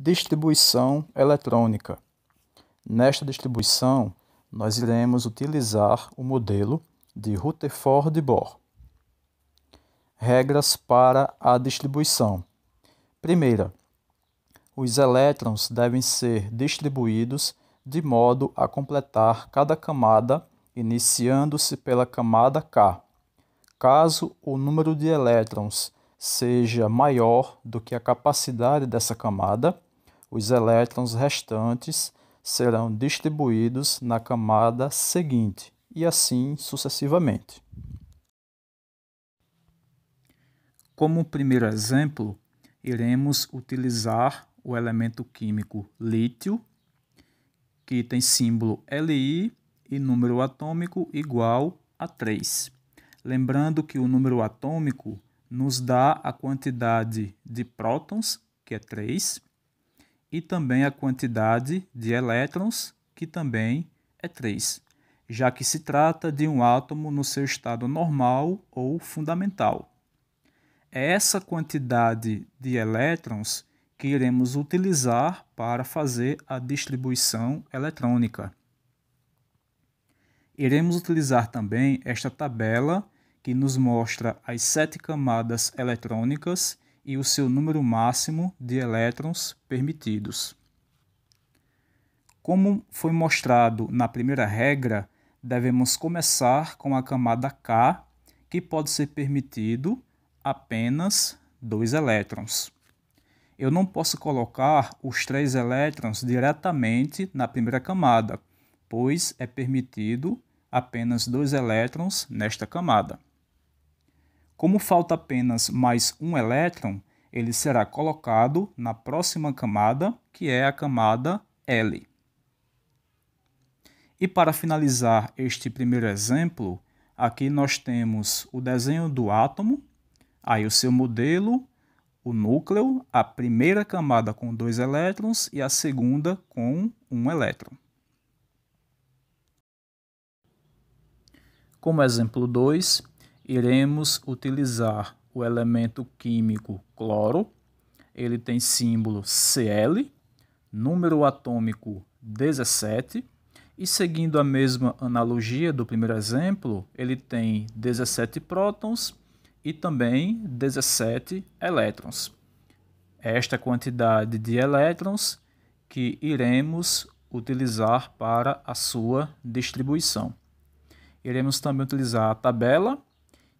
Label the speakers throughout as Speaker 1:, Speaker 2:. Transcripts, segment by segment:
Speaker 1: Distribuição eletrônica. Nesta distribuição, nós iremos utilizar o modelo de Rutherford-Bohr. Regras para a distribuição. Primeira, os elétrons devem ser distribuídos de modo a completar cada camada, iniciando-se pela camada K. Caso o número de elétrons seja maior do que a capacidade dessa camada, os elétrons restantes serão distribuídos na camada seguinte e assim sucessivamente. Como primeiro exemplo, iremos utilizar o elemento químico lítio, que tem símbolo Li e número atômico igual a 3. Lembrando que o número atômico nos dá a quantidade de prótons, que é 3, e também a quantidade de elétrons, que também é 3, já que se trata de um átomo no seu estado normal ou fundamental. É essa quantidade de elétrons que iremos utilizar para fazer a distribuição eletrônica. Iremos utilizar também esta tabela que nos mostra as sete camadas eletrônicas e o seu número máximo de elétrons permitidos. Como foi mostrado na primeira regra, devemos começar com a camada K, que pode ser permitido apenas dois elétrons. Eu não posso colocar os três elétrons diretamente na primeira camada, pois é permitido apenas dois elétrons nesta camada. Como falta apenas mais um elétron, ele será colocado na próxima camada, que é a camada L. E para finalizar este primeiro exemplo, aqui nós temos o desenho do átomo, aí o seu modelo, o núcleo, a primeira camada com dois elétrons e a segunda com um elétron. Como exemplo 2, iremos utilizar o elemento químico cloro. Ele tem símbolo Cl, número atômico 17, e seguindo a mesma analogia do primeiro exemplo, ele tem 17 prótons e também 17 elétrons. Esta quantidade de elétrons que iremos utilizar para a sua distribuição. Iremos também utilizar a tabela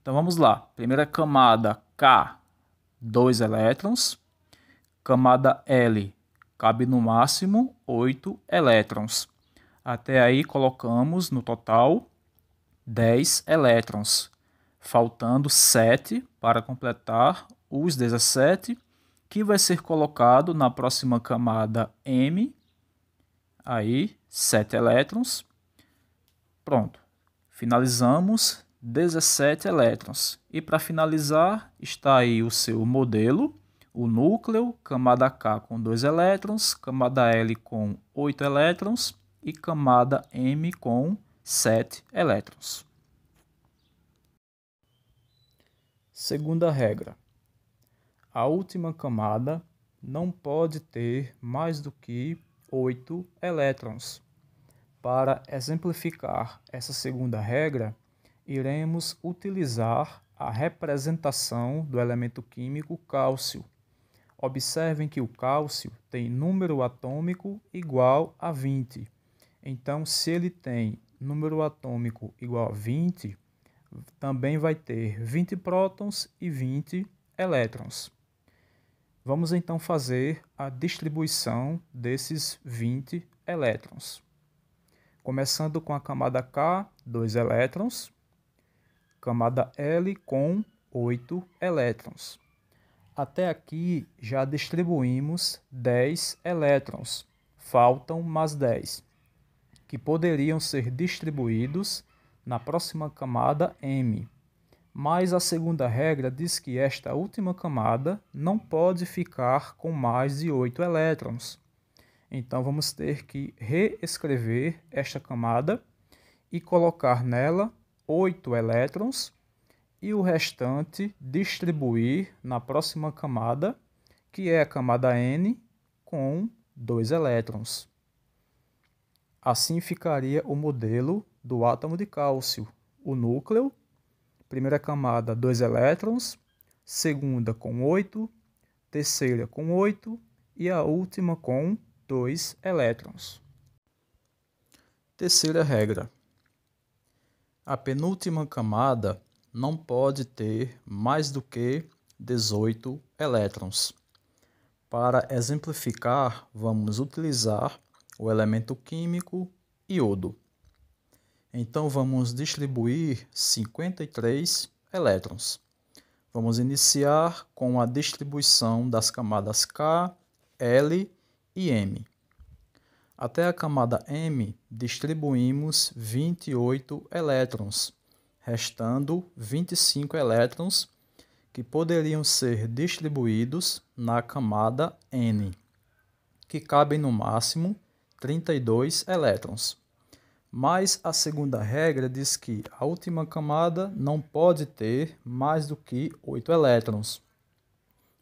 Speaker 1: então vamos lá. Primeira camada K, 2 elétrons. Camada L, cabe no máximo 8 elétrons. Até aí colocamos no total 10 elétrons, faltando 7 para completar os 17, que vai ser colocado na próxima camada M, aí 7 elétrons. Pronto. Finalizamos 17 elétrons. E para finalizar, está aí o seu modelo, o núcleo, camada K com 2 elétrons, camada L com 8 elétrons e camada M com 7 elétrons. Segunda regra. A última camada não pode ter mais do que 8 elétrons. Para exemplificar essa segunda regra, iremos utilizar a representação do elemento químico cálcio. Observem que o cálcio tem número atômico igual a 20. Então, se ele tem número atômico igual a 20, também vai ter 20 prótons e 20 elétrons. Vamos então fazer a distribuição desses 20 elétrons. Começando com a camada K, 2 elétrons, camada L com 8 elétrons. Até aqui já distribuímos 10 elétrons, faltam mais 10, que poderiam ser distribuídos na próxima camada M. Mas a segunda regra diz que esta última camada não pode ficar com mais de 8 elétrons. Então vamos ter que reescrever esta camada e colocar nela 8 elétrons e o restante distribuir na próxima camada, que é a camada N, com dois elétrons. Assim ficaria o modelo do átomo de cálcio. O núcleo, primeira camada, dois elétrons, segunda com oito, terceira com oito e a última com dois elétrons. Terceira regra. A penúltima camada não pode ter mais do que 18 elétrons. Para exemplificar, vamos utilizar o elemento químico iodo. Então, vamos distribuir 53 elétrons. Vamos iniciar com a distribuição das camadas K, L e M. Até a camada M, distribuímos 28 elétrons, restando 25 elétrons que poderiam ser distribuídos na camada N, que cabem no máximo 32 elétrons. Mas a segunda regra diz que a última camada não pode ter mais do que 8 elétrons.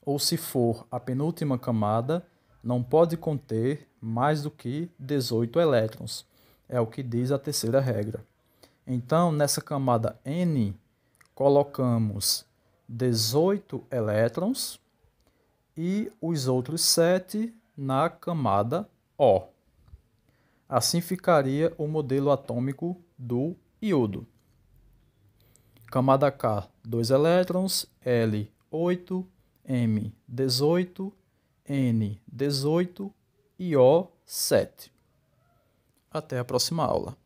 Speaker 1: Ou se for a penúltima camada, não pode conter mais do que 18 elétrons. É o que diz a terceira regra. Então, nessa camada N, colocamos 18 elétrons e os outros 7 na camada O. Assim ficaria o modelo atômico do iodo. Camada K, 2 elétrons, L, 8, M, 18, N, 18 e O, 7. Até a próxima aula.